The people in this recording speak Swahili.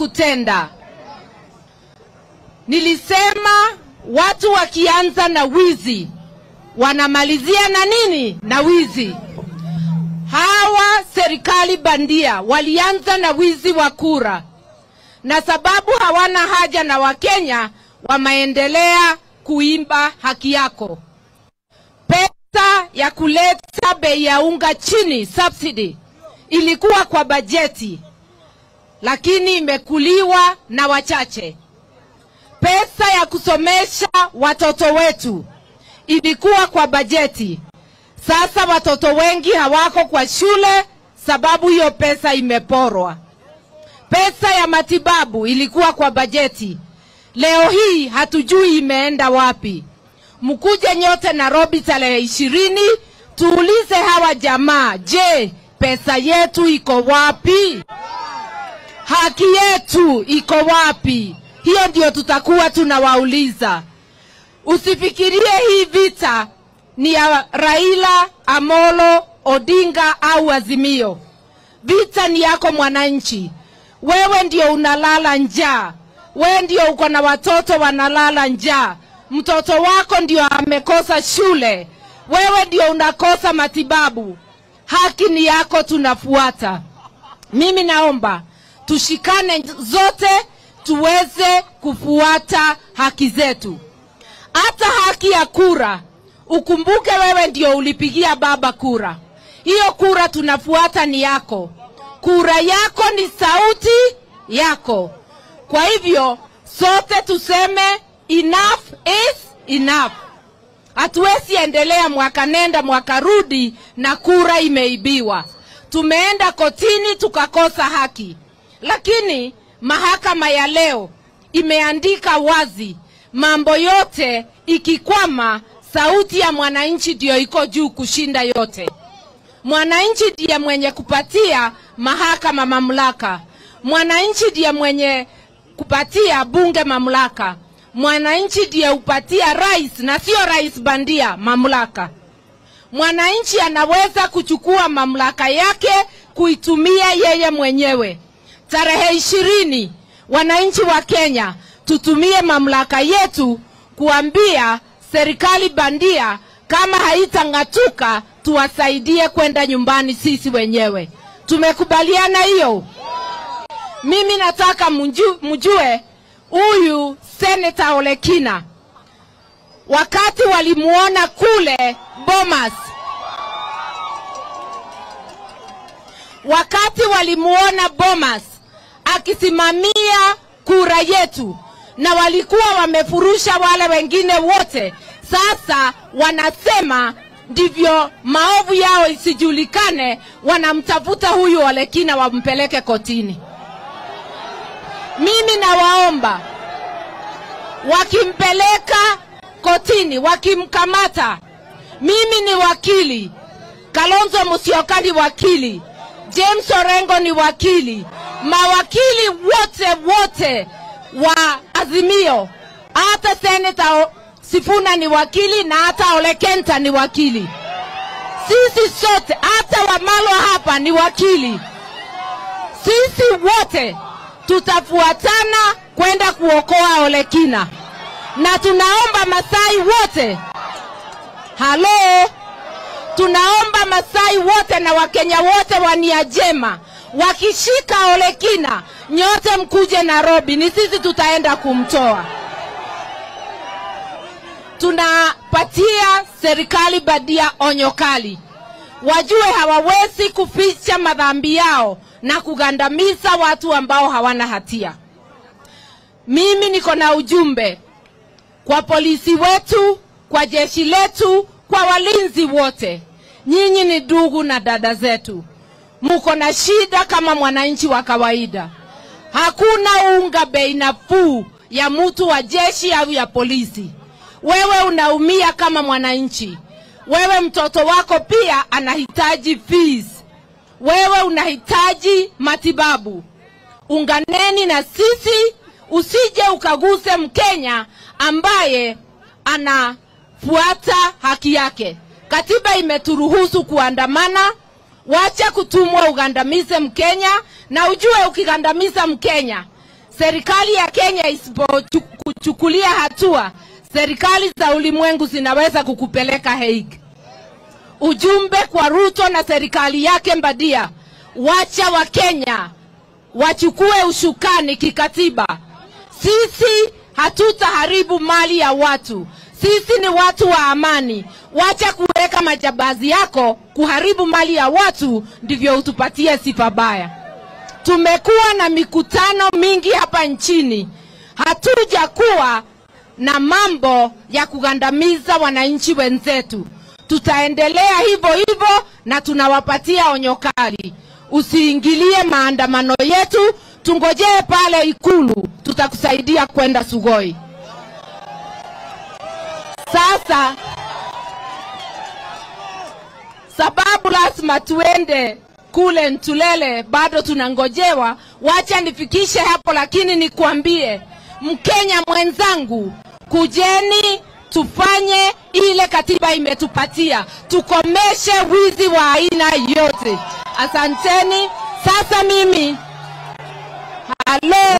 kutenda. Nilisema watu wakianza na wizi wanamalizia na nini? Na wizi. Hawa serikali bandia walianza na wizi wa kura, na sababu hawana haja na Wakenya, wameendelea kuimba haki yako. Pesa ya kuleta bei ya unga chini, subsidy, ilikuwa kwa bajeti, lakini imekuliwa na wachache. Pesa ya kusomesha watoto wetu ilikuwa kwa bajeti. Sasa watoto wengi hawako kwa shule sababu hiyo pesa imeporwa. Pesa ya matibabu ilikuwa kwa bajeti, leo hii hatujui imeenda wapi. Mkuje nyote Nairobi tarehe ishirini, tuulize hawa jamaa, je, pesa yetu iko wapi? Haki yetu iko wapi? Hiyo ndio tutakuwa tunawauliza. Usifikirie hii vita ni ya Raila Amolo Odinga au Azimio. Vita ni yako mwananchi. Wewe ndio unalala njaa, wewe ndio uko na watoto wanalala njaa, mtoto wako ndio amekosa shule, wewe ndio unakosa matibabu. Haki ni yako, tunafuata. Mimi naomba tushikane zote tuweze kufuata haki zetu, hata haki ya kura. Ukumbuke wewe ndio ulipigia baba kura, hiyo kura tunafuata ni yako. Kura yako ni sauti yako. Kwa hivyo sote tuseme enough is enough. Hatuwezi endelea mwaka nenda mwaka rudi na kura imeibiwa. Tumeenda kotini tukakosa haki, lakini mahakama ya leo imeandika wazi mambo yote, ikikwama sauti ya mwananchi ndiyo iko juu kushinda yote. Mwananchi ndiye mwenye kupatia mahakama mamlaka. Mwananchi ndiye mwenye kupatia bunge mamlaka. Mwananchi ndiye upatia rais na sio rais bandia mamlaka. Mwananchi anaweza kuchukua mamlaka yake kuitumia yeye mwenyewe. Tarehe ishirini, wananchi wa Kenya tutumie mamlaka yetu kuambia serikali bandia kama haitang'atuka tuwasaidie kwenda nyumbani sisi wenyewe. Tumekubaliana hiyo? Mimi nataka mju, mjue huyu seneta Olekina wakati walimuona kule Bomas, wakati walimuona Bomas akisimamia kura yetu, na walikuwa wamefurusha wale wengine wote. Sasa wanasema ndivyo maovu yao isijulikane, wanamtafuta huyu Olekina wampeleke kotini. Mimi nawaomba wakimpeleka kotini, wakimkamata, mimi ni wakili, Kalonzo Musyoka ni wakili, James Orengo ni wakili, mawakili wote wote wa Azimio, hata seneta Sifuna ni wakili na hata olekenta ni wakili. Sisi sote hata Wamalwa hapa ni wakili. Sisi wote tutafuatana kwenda kuokoa Olekina, na tunaomba Masai wote, halo, tunaomba Masai wote na Wakenya wote wa nia njema, wakishika Olekina, nyote mkuje Nairobi, ni sisi tutaenda kumtoa. Tunapatia serikali badia onyo kali, wajue hawawezi kuficha madhambi yao na kugandamiza watu ambao hawana hatia. Mimi niko na ujumbe kwa polisi wetu, kwa jeshi letu, kwa walinzi wote. Nyinyi ni ndugu na dada zetu, muko na shida kama mwananchi wa kawaida. Hakuna unga bei nafuu ya mtu wa jeshi au ya polisi. Wewe unaumia kama mwananchi, wewe mtoto wako pia anahitaji fees wewe unahitaji matibabu. Unganeni na sisi, usije ukaguse Mkenya ambaye anafuata haki yake. Katiba imeturuhusu kuandamana, wacha kutumwa ugandamize Mkenya, na ujue ukigandamiza Mkenya serikali ya Kenya isipochukulia hatua, serikali za ulimwengu zinaweza kukupeleka Hague. Ujumbe kwa Ruto na serikali yake Mbadia, wacha wa Kenya wachukue ushukani kikatiba. Sisi hatutaharibu mali ya watu. Sisi ni watu wa amani. Wacha kuweka majabazi yako kuharibu mali ya watu, ndivyo utupatie sifa baya. Tumekuwa na mikutano mingi hapa nchini, hatuja kuwa na mambo ya kugandamiza wananchi wenzetu. Tutaendelea hivyo hivyo, na tunawapatia onyo kali, usiingilie maandamano yetu, tungojee pale Ikulu, tutakusaidia kwenda Sugoi. Sasa lazima tuende kule Ntulele, bado tunangojewa. Wacha nifikishe hapo, lakini nikuambie Mkenya mwenzangu, kujeni tufanye ile katiba imetupatia, tukomeshe wizi wa aina yote. Asanteni. Sasa mimi halo